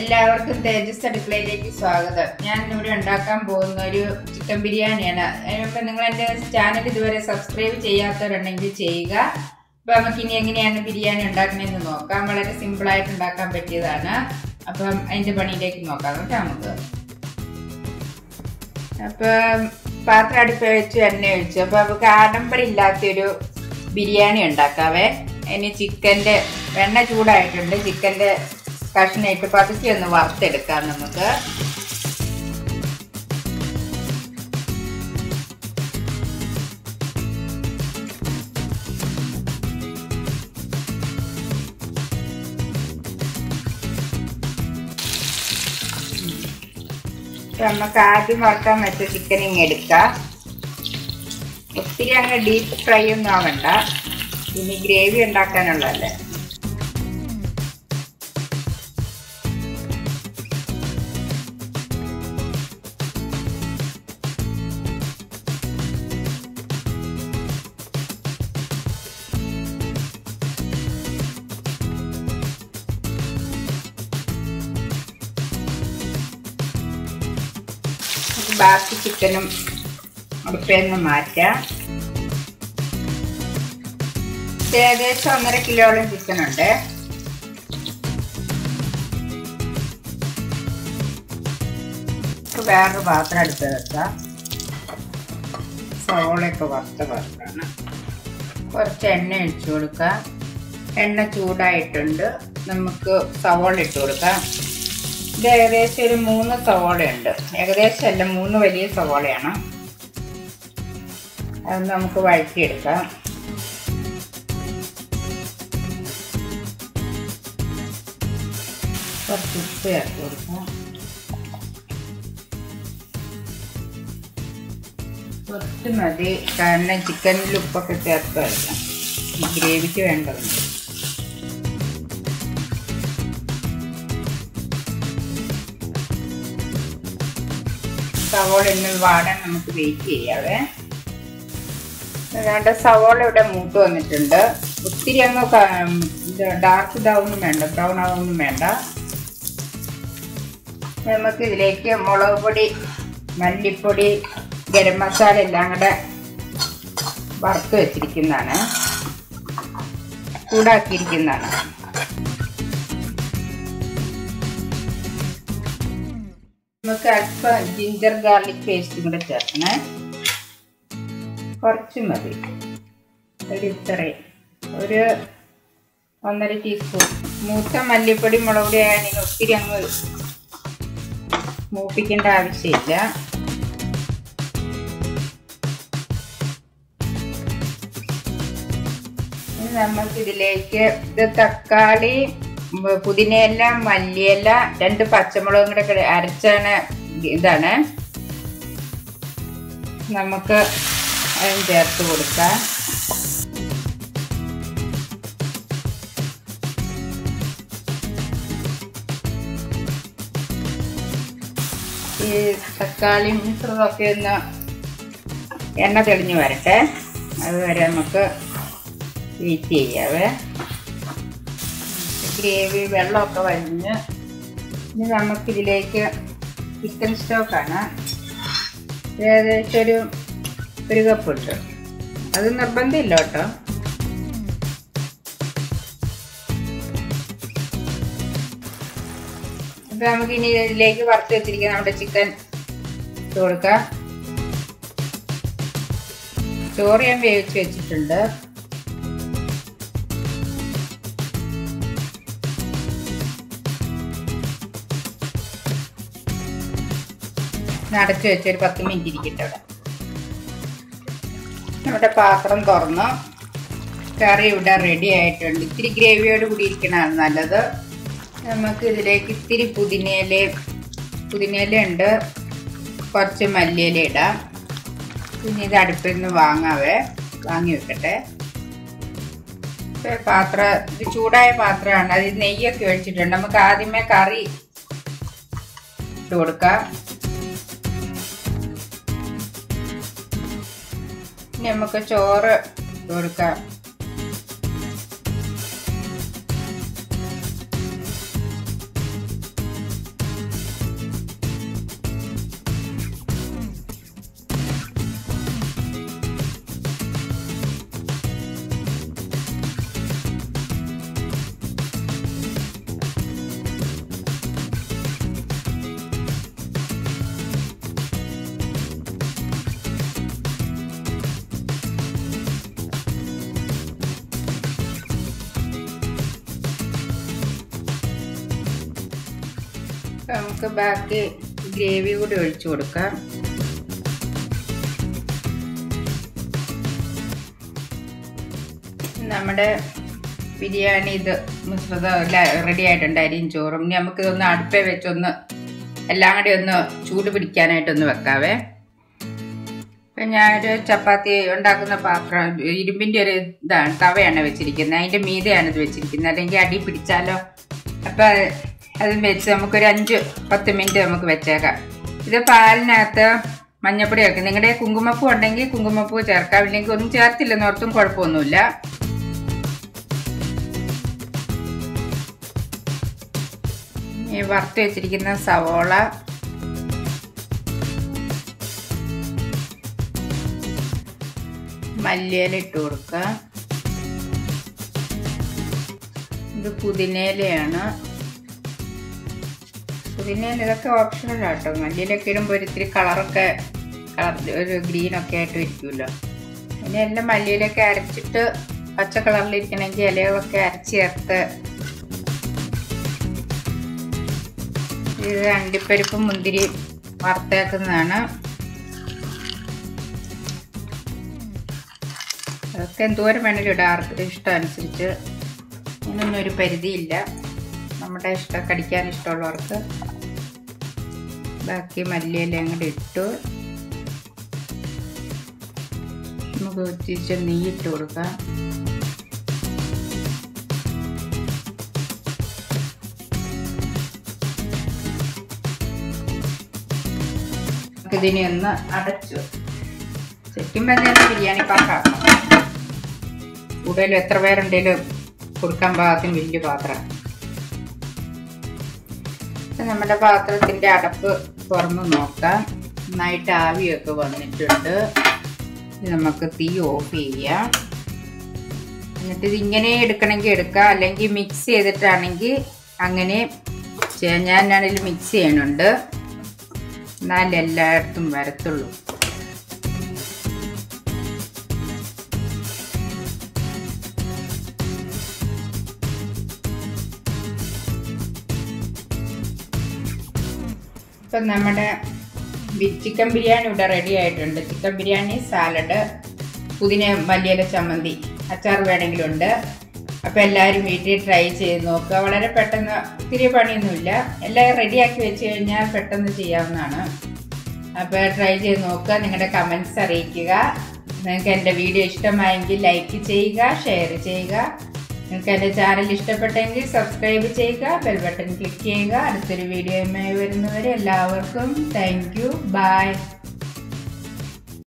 എല്ലാവർക്കും തേജസ് അടുക്കളയിലേക്ക് സ്വാഗതം. ഞാൻ ഇവിടെ ഉണ്ടാക്കാൻ പോകുന്ന ഒരു ചിക്കൻ ബിരിയാണിയാണ്. അതിനൊക്കെ നിങ്ങൾ എന്റെ ചാനൽ ഇതുവരെ സബ്സ്ക്രൈബ് ചെയ്യാത്തവരുണ്ടെങ്കിൽ ചെയ്യുക. അപ്പം നമുക്ക് ഇനി എങ്ങനെയാണ് ബിരിയാണി ഉണ്ടാക്കണമെന്ന് നോക്കാം. വളരെ സിമ്പിളായിട്ട് ഉണ്ടാക്കാൻ പറ്റിയതാണ്. അപ്പം അതിന്റെ പണിയിലേക്ക് നോക്കാം കേട്ടോ നമുക്ക്. അപ്പം പാത്രം അടുപ്പ് വെച്ച് എണ്ണ ഒഴിച്ചു. അപ്പം നമുക്ക് ആഡംബരമില്ലാത്തൊരു ബിരിയാണി ഉണ്ടാക്കാവേ. ഇനി ചിക്കന്റെ എണ്ണ ചൂടായിട്ടുണ്ട്. ചിക്കന്റെ കഷ്ണം പതുക്കി ഒന്ന് വറുത്തെടുക്കാം നമുക്ക്. നമുക്ക് ആദ്യം വറുക്കാൻ വെച്ച ചിക്കൻ ഇങ്ങ് എടുക്കാം. ഒത്തിരി അങ്ങ് ഡീപ്പ് ഫ്രൈ ഒന്നും ആവണ്ട. ഇനി ഗ്രേവി ഉണ്ടാക്കാനുള്ളതല്ലേ? ബാക്കി ചിക്കനും അടുപ്പേന്ന് മാറ്റാം. ഏകദേശം ഒന്നര കിലോളം ചിക്കൻ ഉണ്ട് വേറൊരു പാത്രം എടുത്ത് വെക്കാം. സോളൊക്കെ വറുത്ത പാത്രമാണ് കുറച്ച് എണ്ണ ഒഴിച്ചു കൊടുക്കാം. എണ്ണ ചൂടായിട്ടുണ്ട്. നമുക്ക് സവോള ഇട്ട് കൊടുക്കാം. ഇത് ഏകദേശം ഒരു മൂന്ന് സവോളയുണ്ട്. ഏകദേശം അല്ല മൂന്ന് വലിയ സവോളയാണ്. അത് നമുക്ക് വഴറ്റിയെടുക്കാം. കുറച്ച് ഉപ്പ് ചേർത്ത് കൊടുക്കാം. കുറച്ച് മതി. കാരണം ചിക്കനിൽ ഉപ്പൊക്കെ ചേർത്ത് വെക്കാം ഈ ഗ്രേവിക്ക് വേണ്ടതുണ്ട്. സവോള ഇന്ന് വാടാൻ നമുക്ക് വെയിറ്റ് ചെയ്യാവേ. ഏതാണ്ട് സവോള ഇവിടെ മൂട്ട് വന്നിട്ടുണ്ട്. ഒത്തിരി അങ്ങ് ഡാർക്ക് ഇതാവൊന്നും വേണ്ട ബ്രൗൺ ആവൊന്നും വേണ്ട. നമുക്ക് ഇതിലേക്ക് മുളക് പൊടി മല്ലിപ്പൊടി ഗരം മസാല എല്ലാം കൂടെ വറുത്ത് വെച്ചിരിക്കുന്നതാണ്. ചൂടാക്കിയിരിക്കുന്നതാണ്. നമുക്ക് അല്പം ജിഞ്ചർ ഗാർലിക് പേസ്റ്റും കൂടെ ചേർക്കണേ. കുറച്ച് മതി. ഒരു ഒരു ഒന്നര ടീസ്പൂൺ മൂത്ത മല്ലിപ്പൊടി മുളക് പൊടി ആണെങ്കിൽ ഒത്തിരി അങ്ങ് മൂപ്പിക്കേണ്ട ആവശ്യമില്ല. നമുക്കിതിലേക്ക് ഇത് തക്കാളി പുതിനയില മല്ലിയില രണ്ട് പച്ചമുളകും കൂടെ അരച്ചാണ് ഇതാണ്. നമുക്ക് ചേർത്ത് കൊടുക്കാം. ഈ തക്കാളി മിശ്രിതമൊക്കെ ഒന്ന് എണ്ണ തെളിഞ്ഞ് വരട്ടെ. അതുവരെ നമുക്ക് വെയിറ്റ് ചെയ്യാവേ. ഗ്രേവി വെള്ളമൊക്കെ വലിഞ്ഞ് ഇനി നമുക്കിതിലേക്ക് ചിക്കൻ സ്റ്റോക്കാണ് ഏകദേശം ഒരു ഒരു കപ്പുണ്ട് അത് നിർബന്ധമില്ല കേട്ടോ. അപ്പം നമുക്ക് ഇനി ഇതിലേക്ക് വറുത്ത് വെച്ചിരിക്കുന്ന നമ്മുടെ ചിക്കൻ ഇട്ട് കൊടുക്കാം. ചോറ് ഞാൻ വേവിച്ച് വെച്ചിട്ടുണ്ട്. അടച്ചു വെച്ച് ഒരു പത്ത് മിനിറ്റ് ഇരിക്കട്ടെ അവിടെ. നമ്മുടെ പാത്രം തുറന്നു. കറി ഇവിടെ റെഡി ആയിട്ടുണ്ട്. ഇത്തിരി ഗ്രേവിയോട് കൂടി ഇരിക്കണതാണ് നല്ലത്. നമുക്ക് ഇതിലേക്ക് ഇത്തിരി പുതിനയില പുതിനയില ഉണ്ട്. കുറച്ച് മല്ലിയില ഇടാം. പിന്നെ ഇത് അടുപ്പിൽ നിന്ന് വാങ്ങാവേ. വാങ്ങി വെക്കട്ടെ. പാത്രം ഇത് ചൂടായ പാത്രമാണ്. അതിൽ നെയ്യൊക്കെ ഒഴിച്ചിട്ടുണ്ട്. നമുക്ക് ആദ്യമേ കറി ഇട്ട് കൊടുക്കാം. ഇനി നമുക്ക് ചോറ് കൊടുക്കാം. നമുക്ക് ബാക്കി ഗ്രേവി കൂടി ഒഴിച്ചു കൊടുക്കാം. നമ്മുടെ ബിരിയാണി ഇത് മിശ്രിതം റെഡി ആയിട്ടുണ്ട് അരിയും ചോറും. ഇനി നമുക്ക് ഇതൊന്ന് അടുപ്പേ വെച്ചൊന്ന് എല്ലാം കൂടി ഒന്ന് ചൂട് പിടിക്കാനായിട്ടൊന്ന് വെക്കാവേ. ഇപ്പം ഞാനൊരു ചപ്പാത്തി ഉണ്ടാക്കുന്ന പാത്രം ഇരുമ്പിന്റെ ഒരു ഇതാണ് തവയാണ് വെച്ചിരിക്കുന്നത്. അതിന്റെ മീതെയാണ് ഇത് വെച്ചിരിക്കുന്നത്. അല്ലെങ്കിൽ അടി പിടിച്ചാലോ? അപ്പം അത് വെച്ച് നമുക്കൊരു അഞ്ച് പത്ത് മിനിറ്റ് നമുക്ക് വെച്ചേക്കാം. ഇത് പാലിനകത്ത് മഞ്ഞപ്പൊടി ചേർക്കും നിങ്ങളുടെ കുങ്കുമപ്പൂ ഉണ്ടെങ്കിൽ കുങ്കുമപ്പൂ ചേർക്കാം. ഇല്ലെങ്കിൽ ഒന്നും ചേർത്തില്ലെന്ന് ഓർത്തും കുഴപ്പമൊന്നുമില്ല. ഈ വറുത്ത് വെച്ചിരിക്കുന്ന സവോള. മല്ലിയില ഇട്ട് കൊടുക്കുക. ഇത് പുതിനയിലയാണ്. പുതിനയില ഇതൊക്കെ ഓപ്ഷണലാണ് കേട്ടോ മല്ലിയിലൊക്കെ ഇടുമ്പോൾ ഒരിത്തിരി കളറൊക്കെ കളർ ഒരു ഗ്രീനൊക്കെ ആയിട്ട് ഇരിക്കുമല്ലോ പിന്നെ എല്ലാം മല്ലിയിലൊക്കെ അരച്ചിട്ട് പച്ച കളറിലിരിക്കണമെങ്കിൽ ഇലകളൊക്കെ അരച്ച് ചേർത്ത് ഇത് അണ്ടിപ്പരിപ്പും മുന്തിരി വറുത്തേക്കുന്നതാണ്. അതൊക്കെ എന്തോരം വേണമെങ്കിലും ഇടാം. ഇഷ്ടം അനുസരിച്ച് ഇതിനൊന്നും ഒരു പരിധിയില്ല. നമ്മുടെ ഇഷ്ടം കടിക്കാൻ ഇഷ്ടമുള്ളവർക്ക് ബാക്കി മല്ലിയെല്ലാം അങ്ങോട്ട് ഇട്ടു. നമുക്ക് ഉച്ചിച്ച് നെയ്യിട്ട് കൊടുക്കാം. ഇതിനെ ഒന്ന് അടച്ചു. ശരിക്കും ബിരിയാണി പാക്കാക്കാം കൂടുതലും എത്ര പേരുണ്ടെങ്കിലും കൊടുക്കാൻ പാകത്തിന് വലിയ പാത്രം നമ്മുടെ പാത്രത്തിന്റെ അടപ്പ് തുറന്ന് നോക്കാം. നന്നായിട്ട് ആവിയൊക്കെ വന്നിട്ടുണ്ട്. നമുക്ക് തീ ഓഫ് ചെയ്യാം. എന്നിട്ട് ഇതിങ്ങനെ എടുക്കണമെങ്കിൽ എടുക്കാം. അല്ലെങ്കിൽ മിക്സ് ചെയ്തിട്ടാണെങ്കിൽ അങ്ങനെ ചെയ്യാം. ഞാനാണെങ്കിൽ മിക്സ് ചെയ്യണുണ്ട്. എന്നാലെല്ലായിടത്തും വരത്തുള്ളൂ. ഇപ്പം നമ്മുടെ ചിക്കൻ ബിരിയാണി ഇവിടെ റെഡി ആയിട്ടുണ്ട്. ചിക്കൻ ബിരിയാണി സാലഡ് പുതിന മല്ലിയില ചമ്മന്തി അച്ചാർ വേണമെങ്കിലുണ്ട്. അപ്പോൾ എല്ലാവരും വീട്ടിൽ ട്രൈ ചെയ്ത് നോക്കുക. വളരെ പെട്ടെന്ന് ഒത്തിരി പണിയൊന്നുമില്ല. എല്ലാം റെഡിയാക്കി വെച്ച് കഴിഞ്ഞാൽ പെട്ടെന്ന് ചെയ്യാവുന്നതാണ്. അപ്പോൾ ട്രൈ ചെയ്ത് നോക്കുക. നിങ്ങളുടെ കമൻസ് അറിയിക്കുക. നിങ്ങൾക്ക് എന്റെ വീഡിയോ ഇഷ്ടമായെങ്കിൽ ലൈക്ക് ചെയ്യുക ഷെയർ ചെയ്യുക. നിങ്ങൾക്ക് എന്റെ ചാനൽ ഇഷ്ടപ്പെട്ടെങ്കിൽ സബ്സ്ക്രൈബ് ചെയ്യുക ബെൽ ബട്ടൺ ക്ലിക്ക് ചെയ്യുക. അടുത്തൊരു വീഡിയോയുമായി വരുന്നവരെ എല്ലാവർക്കും താങ്ക് യു ബൈ